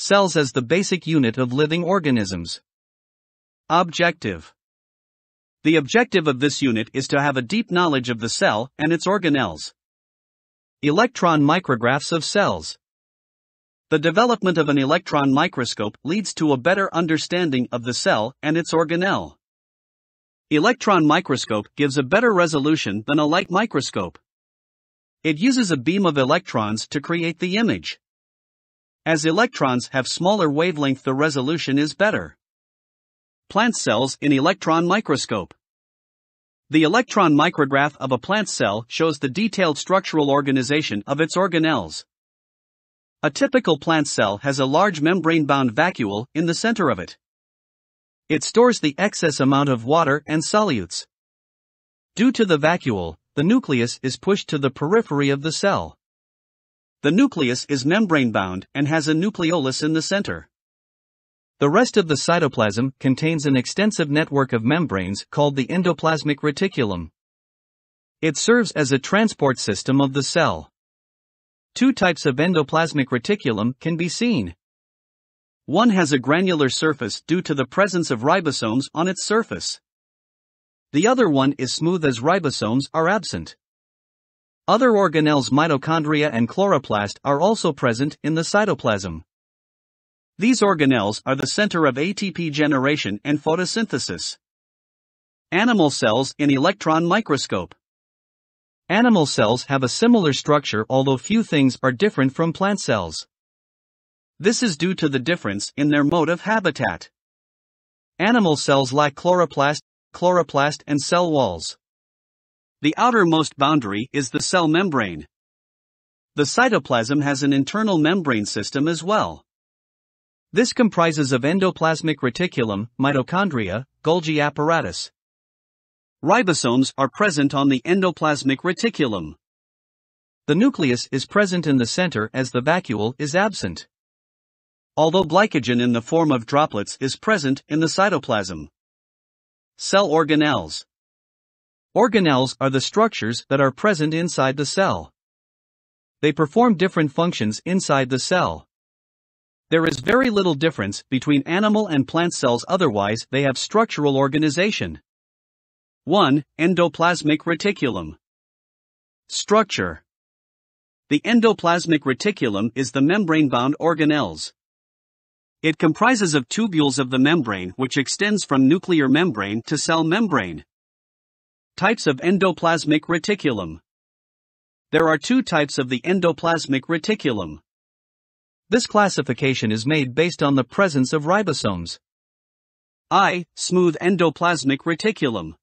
cells as the basic unit of living organisms. Objective The objective of this unit is to have a deep knowledge of the cell and its organelles. Electron micrographs of cells. The development of an electron microscope leads to a better understanding of the cell and its organelle. Electron microscope gives a better resolution than a light microscope. It uses a beam of electrons to create the image. As electrons have smaller wavelength the resolution is better. Plant cells in electron microscope. The electron micrograph of a plant cell shows the detailed structural organization of its organelles. A typical plant cell has a large membrane-bound vacuole in the center of it. It stores the excess amount of water and solutes. Due to the vacuole, the nucleus is pushed to the periphery of the cell. The nucleus is membrane-bound and has a nucleolus in the center. The rest of the cytoplasm contains an extensive network of membranes called the endoplasmic reticulum. It serves as a transport system of the cell. Two types of endoplasmic reticulum can be seen. One has a granular surface due to the presence of ribosomes on its surface. The other one is smooth as ribosomes are absent. Other organelles mitochondria and chloroplast are also present in the cytoplasm. These organelles are the center of ATP generation and photosynthesis. Animal cells in electron microscope. Animal cells have a similar structure although few things are different from plant cells. This is due to the difference in their mode of habitat. Animal cells lack chloroplast, chloroplast and cell walls. The outermost boundary is the cell membrane. The cytoplasm has an internal membrane system as well. This comprises of endoplasmic reticulum, mitochondria, Golgi apparatus. Ribosomes are present on the endoplasmic reticulum. The nucleus is present in the center as the vacuole is absent. Although glycogen in the form of droplets is present in the cytoplasm. Cell organelles. Organelles are the structures that are present inside the cell. They perform different functions inside the cell. There is very little difference between animal and plant cells otherwise they have structural organization. 1. Endoplasmic reticulum. Structure. The endoplasmic reticulum is the membrane-bound organelles. It comprises of tubules of the membrane which extends from nuclear membrane to cell membrane. Types of endoplasmic reticulum. There are two types of the endoplasmic reticulum. This classification is made based on the presence of ribosomes. I. Smooth endoplasmic reticulum.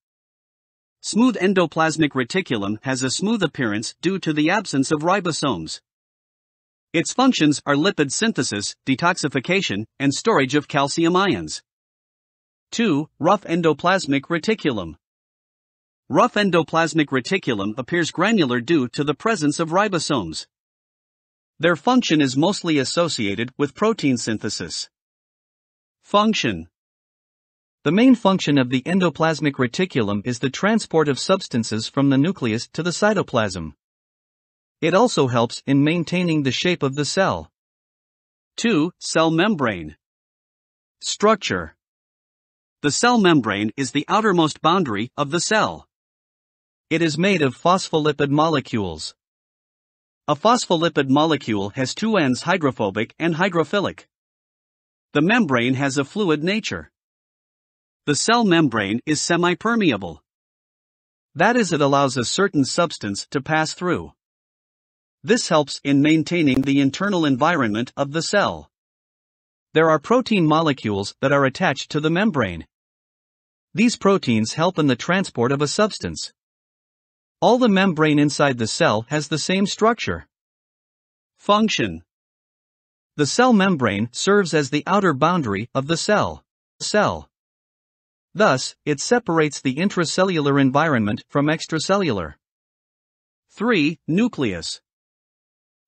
Smooth endoplasmic reticulum has a smooth appearance due to the absence of ribosomes. Its functions are lipid synthesis, detoxification, and storage of calcium ions. 2. Rough endoplasmic reticulum. Rough endoplasmic reticulum appears granular due to the presence of ribosomes. Their function is mostly associated with protein synthesis. Function The main function of the endoplasmic reticulum is the transport of substances from the nucleus to the cytoplasm. It also helps in maintaining the shape of the cell. 2. Cell membrane. Structure The cell membrane is the outermost boundary of the cell. It is made of phospholipid molecules. A phospholipid molecule has two ends hydrophobic and hydrophilic. The membrane has a fluid nature. The cell membrane is semipermeable. That is, it allows a certain substance to pass through. This helps in maintaining the internal environment of the cell. There are protein molecules that are attached to the membrane. These proteins help in the transport of a substance. All the membrane inside the cell has the same structure. Function The cell membrane serves as the outer boundary of the cell. Cell. Thus, it separates the intracellular environment from extracellular. 3. Nucleus.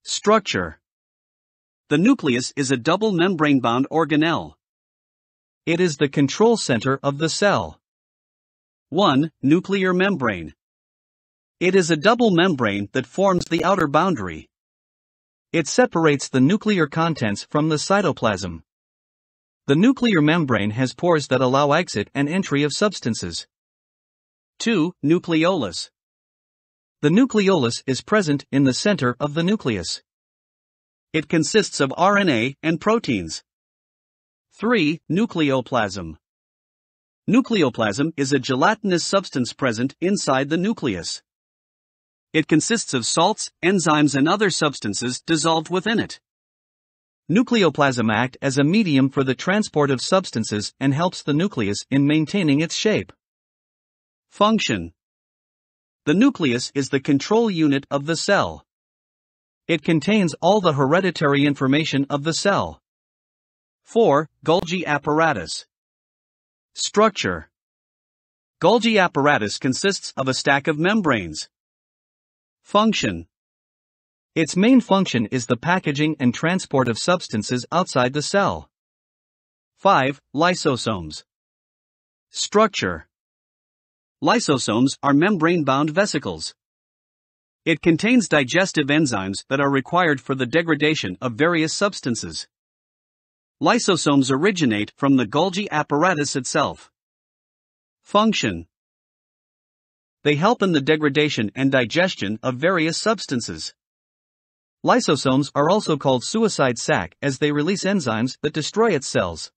Structure The nucleus is a double membrane bound organelle. It is the control center of the cell. 1. Nuclear membrane. It is a double membrane that forms the outer boundary. It separates the nuclear contents from the cytoplasm. The nuclear membrane has pores that allow exit and entry of substances. 2. Nucleolus. The nucleolus is present in the center of the nucleus. It consists of RNA and proteins. 3. Nucleoplasm. Nucleoplasm is a gelatinous substance present inside the nucleus. It consists of salts, enzymes, and other substances dissolved within it. Nucleoplasm act as a medium for the transport of substances and helps the nucleus in maintaining its shape. Function The nucleus is the control unit of the cell. It contains all the hereditary information of the cell. 4. Golgi apparatus. Structure Golgi apparatus consists of a stack of membranes. Function Its main function is the packaging and transport of substances outside the cell. 5. Lysosomes. Structure Lysosomes are membrane bound vesicles. It contains digestive enzymes that are required for the degradation of various substances. Lysosomes originate from the Golgi apparatus itself. Function They help in the degradation and digestion of various substances. Lysosomes are also called suicide sac as they release enzymes that destroy its cells.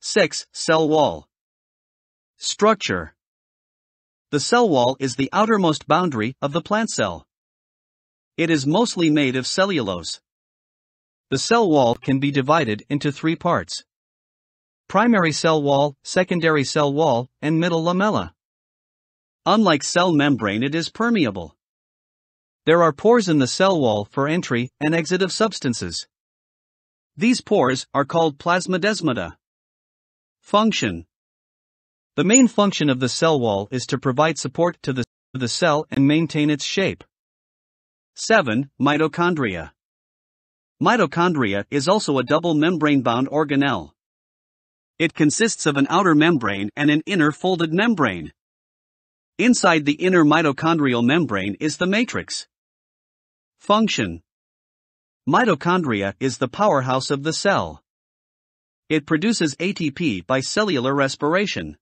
6. Cell wall. Structure The cell wall is the outermost boundary of the plant cell. It is mostly made of cellulose. The cell wall can be divided into three parts primary cell wall, secondary cell wall, and middle lamella. Unlike cell membrane, it is permeable. There are pores in the cell wall for entry and exit of substances. These pores are called plasmodesmata. Function The main function of the cell wall is to provide support to the, the cell and maintain its shape. 7. Mitochondria. Mitochondria is also a double membrane bound organelle. It consists of an outer membrane and an inner folded membrane. Inside the inner mitochondrial membrane is the matrix. Function Mitochondria is the powerhouse of the cell. It produces ATP by cellular respiration.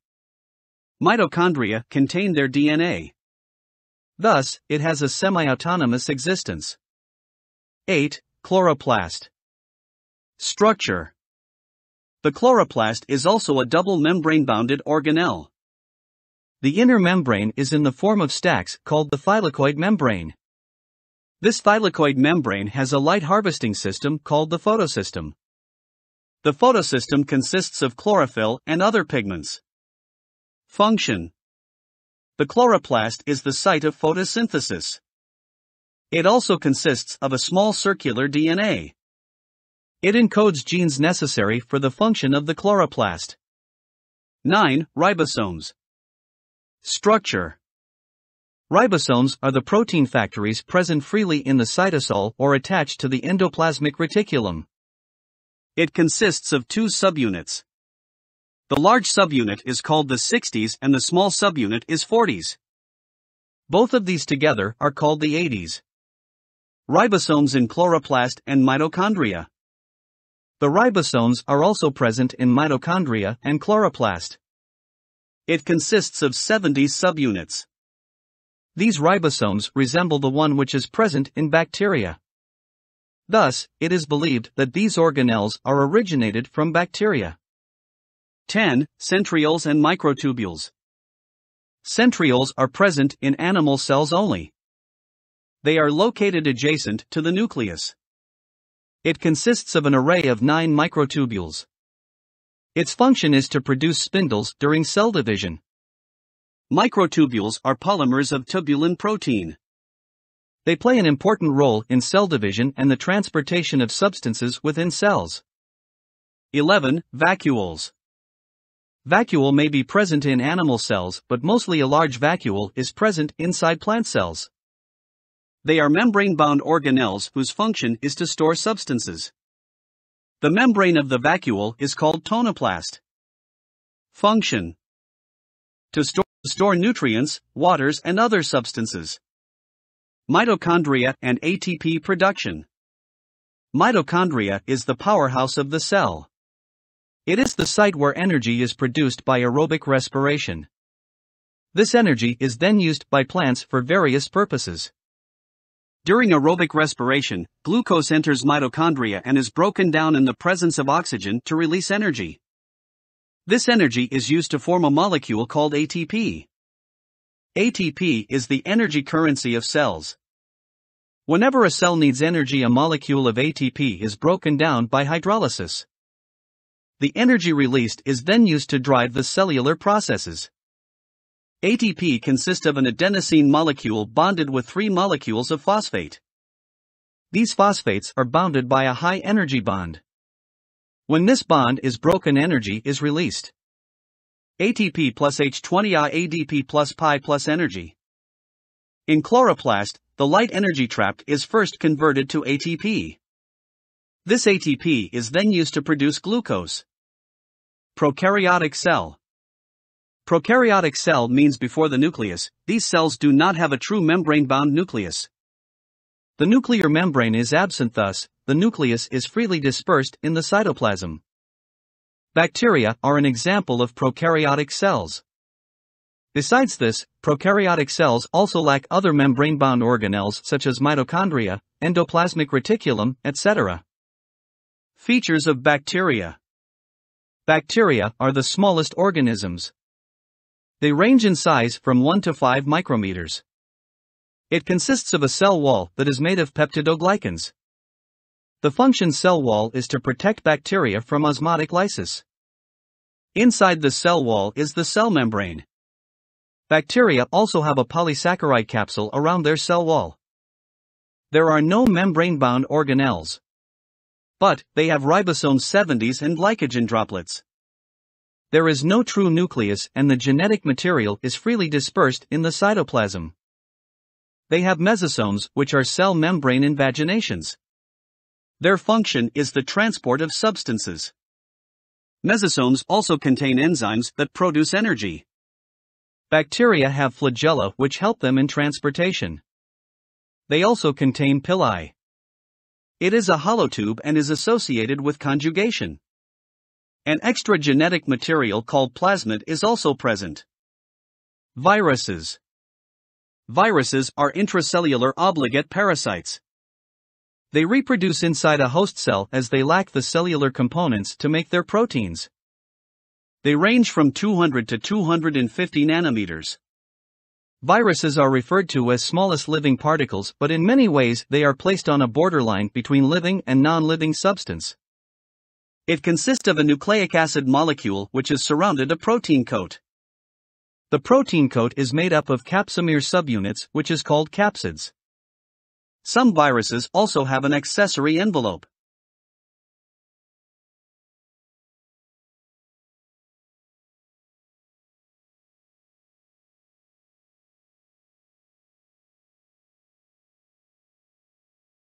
Mitochondria contain their DNA. Thus, it has a semi autonomous existence. 8. Chloroplast. Structure The chloroplast is also a double membrane bounded organelle. The inner membrane is in the form of stacks called the thylakoid membrane. This thylakoid membrane has a light harvesting system called the photosystem. The photosystem consists of chlorophyll and other pigments. Function The chloroplast is the site of photosynthesis. It also consists of a small circular DNA. It encodes genes necessary for the function of the chloroplast. 9. Ribosomes. Structure Ribosomes are the protein factories present freely in the cytosol or attached to the endoplasmic reticulum. It consists of two subunits. The large subunit is called the 60s and the small subunit is 40s. Both of these together are called the 80s ribosomes in chloroplast and mitochondria. The ribosomes are also present in mitochondria and chloroplast. It consists of 70 subunits. These ribosomes resemble the one which is present in bacteria. Thus, it is believed that these organelles are originated from bacteria. 10. Centrioles and microtubules. Centrioles are present in animal cells only. They are located adjacent to the nucleus. It consists of an array of nine microtubules. Its function is to produce spindles during cell division. Microtubules are polymers of tubulin protein. They play an important role in cell division and the transportation of substances within cells. 11. Vacuoles. Vacuole may be present in animal cells, but mostly a large vacuole is present inside plant cells. They are membrane bound organelles whose function is to store substances. The membrane of the vacuole is called tonoplast. Function To store, store nutrients, waters, and other substances. Mitochondria and ATP production. Mitochondria is the powerhouse of the cell. It is the site where energy is produced by aerobic respiration. This energy is then used by plants for various purposes. During aerobic respiration, glucose enters mitochondria and is broken down in the presence of oxygen to release energy. This energy is used to form a molecule called ATP. ATP is the energy currency of cells. Whenever a cell needs energy, a molecule of ATP is broken down by hydrolysis. The energy released is then used to drive the cellular processes. ATP consists of an adenosine molecule bonded with three molecules of phosphate. These phosphates are bounded by a high energy bond. When this bond is broken, energy is released. ATP plus H20I ADP plus pi plus energy. In chloroplast, the light energy trapped is first converted to ATP. This ATP is then used to produce glucose. Prokaryotic cell. Prokaryotic cell means before the nucleus, these cells do not have a true membrane bound nucleus. The nuclear membrane is absent, thus, the nucleus is freely dispersed in the cytoplasm. Bacteria are an example of prokaryotic cells. Besides this, prokaryotic cells also lack other membrane bound organelles such as mitochondria, endoplasmic reticulum, etc. Features of bacteria Bacteria are the smallest organisms. They range in size from 1 to 5 micrometers. It consists of a cell wall that is made of peptidoglycans. The function cell wall is to protect bacteria from osmotic lysis. Inside the cell wall is the cell membrane. Bacteria also have a polysaccharide capsule around their cell wall. There are no membrane bound organelles. But, they have ribosome 70s and glycogen droplets. There is no true nucleus and the genetic material is freely dispersed in the cytoplasm. They have mesosomes, which are cell membrane invaginations. Their function is the transport of substances. Mesosomes also contain enzymes that produce energy. Bacteria have flagella which help them in transportation. They also contain pili. It is a hollow tube and is associated with conjugation. An extra genetic material called plasmid is also present. Viruses. Viruses are intracellular obligate parasites. They reproduce inside a host cell as they lack the cellular components to make their proteins. They range from 200 to 250 nanometers. Viruses are referred to as smallest living particles, but in many ways they are placed on a borderline between living and non living substance. It consists of a nucleic acid molecule which is surrounded a protein coat. The protein coat is made up of capsomer subunits, which is called capsids. Some viruses also have an accessory envelope.